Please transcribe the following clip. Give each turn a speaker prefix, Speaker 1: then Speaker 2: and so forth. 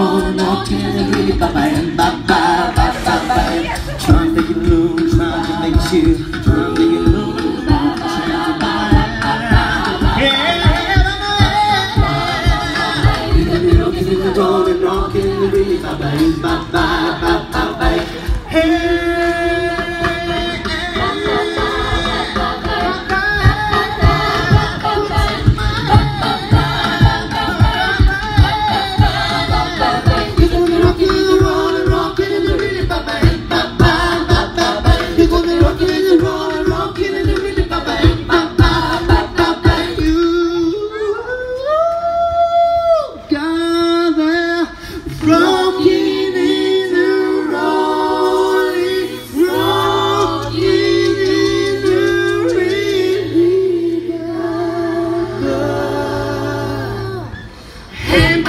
Speaker 1: Roll, you. You, trying to make Papa.